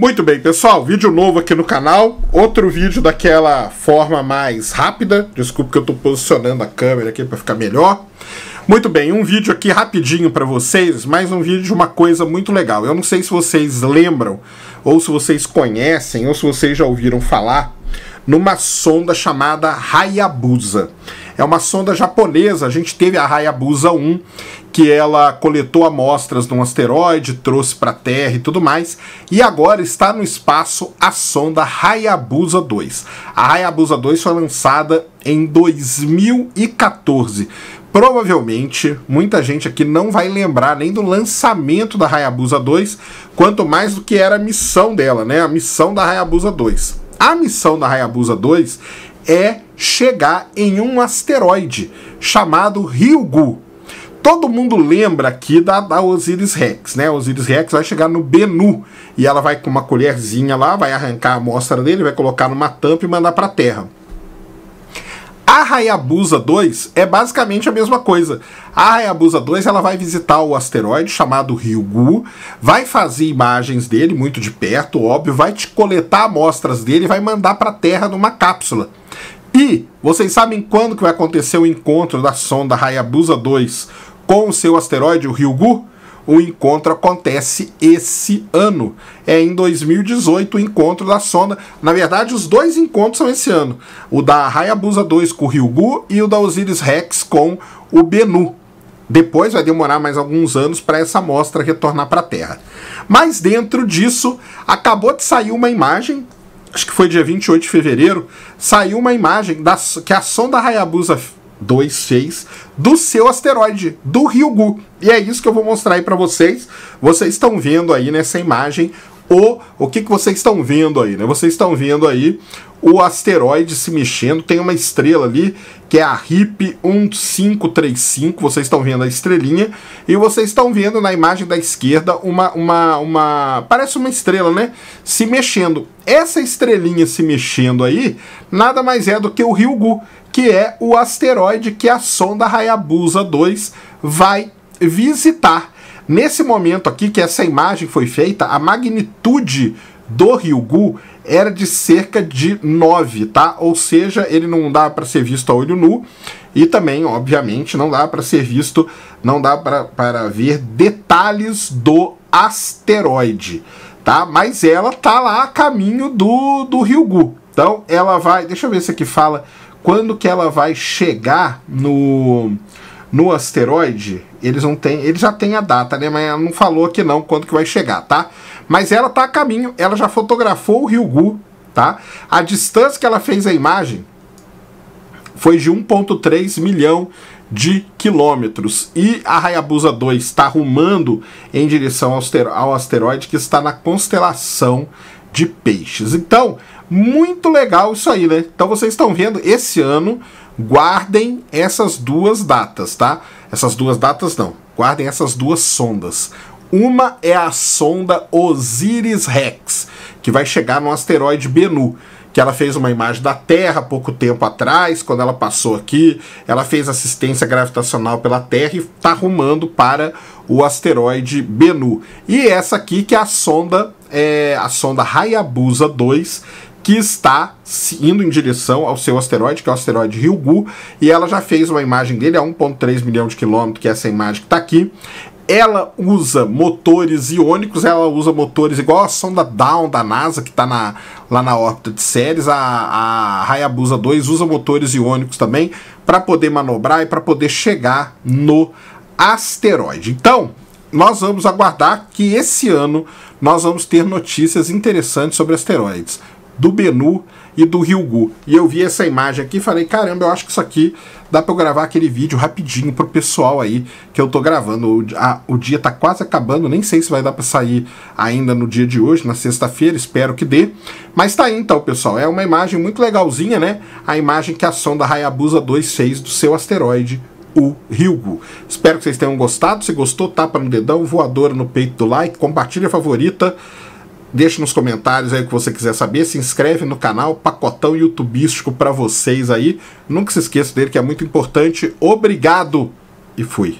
Muito bem, pessoal, vídeo novo aqui no canal, outro vídeo daquela forma mais rápida, desculpa que eu estou posicionando a câmera aqui para ficar melhor. Muito bem, um vídeo aqui rapidinho para vocês, mais um vídeo de uma coisa muito legal. Eu não sei se vocês lembram, ou se vocês conhecem, ou se vocês já ouviram falar, numa sonda chamada Hayabusa. É uma sonda japonesa, a gente teve a Hayabusa 1, que ela coletou amostras de um asteroide, trouxe para a Terra e tudo mais, e agora está no espaço a sonda Hayabusa 2. A Hayabusa 2 foi lançada em 2014. Provavelmente muita gente aqui não vai lembrar nem do lançamento da Hayabusa 2, quanto mais do que era a missão dela, né? A missão da Hayabusa 2. A missão da Hayabusa 2 é chegar em um asteroide chamado Ryugu. Todo mundo lembra aqui da, da Osiris Rex, né? A Osiris Rex vai chegar no Bennu e ela vai com uma colherzinha lá, vai arrancar a amostra dele, vai colocar numa tampa e mandar para a Terra. A Hayabusa 2 é basicamente a mesma coisa. A Hayabusa 2 ela vai visitar o asteroide chamado Ryugu, vai fazer imagens dele muito de perto, óbvio, vai te coletar amostras dele e vai mandar para a Terra numa cápsula. E vocês sabem quando que vai acontecer o encontro da sonda Hayabusa 2 com o seu asteroide, o Ryugu? O encontro acontece esse ano. É em 2018 o encontro da sonda. Na verdade, os dois encontros são esse ano. O da Hayabusa 2 com o Ryugu e o da Osiris Rex com o Bennu. Depois vai demorar mais alguns anos para essa amostra retornar para a Terra. Mas dentro disso, acabou de sair uma imagem acho que foi dia 28 de fevereiro, saiu uma imagem da, que a sonda Hayabusa 2 fez do seu asteroide, do Ryugu. E é isso que eu vou mostrar aí para vocês. Vocês estão vendo aí nessa imagem o, o que, que vocês estão vendo aí, né? Vocês estão vendo aí o asteroide se mexendo, tem uma estrela ali, que é a RIP 1535, vocês estão vendo a estrelinha, e vocês estão vendo na imagem da esquerda uma, uma, uma, parece uma estrela, né, se mexendo. Essa estrelinha se mexendo aí, nada mais é do que o Ryugu, que é o asteroide que a sonda Hayabusa 2 vai visitar. Nesse momento aqui que essa imagem foi feita, a magnitude do Ryugu era de cerca de 9, tá? Ou seja, ele não dá para ser visto a olho nu e também, obviamente, não dá para ser visto, não dá para ver detalhes do asteroide, tá? Mas ela tá lá a caminho do, do Ryugu. Então, ela vai, deixa eu ver se aqui fala quando que ela vai chegar no no asteroide, eles não têm, ele já tem a data, né? Mas ela não falou aqui não quando que vai chegar, tá? Mas ela tá a caminho, ela já fotografou o Ryugu, tá? A distância que ela fez a imagem foi de 1.3 milhão de quilômetros. E a Hayabusa 2 está rumando em direção ao asteroide que está na constelação de peixes. Então, muito legal isso aí, né? Então vocês estão vendo, esse ano guardem essas duas datas, tá? Essas duas datas não, guardem essas duas sondas. Uma é a sonda Osiris Rex, que vai chegar no asteroide Bennu, que ela fez uma imagem da Terra pouco tempo atrás, quando ela passou aqui, ela fez assistência gravitacional pela Terra e está rumando para o asteroide Bennu. E essa aqui que é a sonda, é, a sonda Hayabusa 2, que está indo em direção ao seu asteroide, que é o asteroide Ryugu, e ela já fez uma imagem dele a 1.3 milhão de quilômetros, que é essa imagem que está aqui. Ela usa motores iônicos, ela usa motores igual a sonda Dawn da NASA, que está na, lá na órbita de Ceres. A, a Hayabusa 2 usa motores iônicos também para poder manobrar e para poder chegar no asteroide. Então, nós vamos aguardar que esse ano nós vamos ter notícias interessantes sobre asteroides do Benu e do Ryugu. E eu vi essa imagem aqui e falei, caramba, eu acho que isso aqui dá para eu gravar aquele vídeo rapidinho pro pessoal aí que eu tô gravando. O, a, o dia tá quase acabando, nem sei se vai dar para sair ainda no dia de hoje, na sexta-feira, espero que dê. Mas tá aí então, pessoal, é uma imagem muito legalzinha, né? A imagem que a sonda Hayabusa 2 fez do seu asteroide o Ryugu. Espero que vocês tenham gostado. Se gostou, tapa no dedão, voadora no peito do like, compartilha favorita. Deixe nos comentários aí o que você quiser saber. Se inscreve no canal, pacotão youtubístico para vocês aí. Nunca se esqueça dele que é muito importante. Obrigado e fui.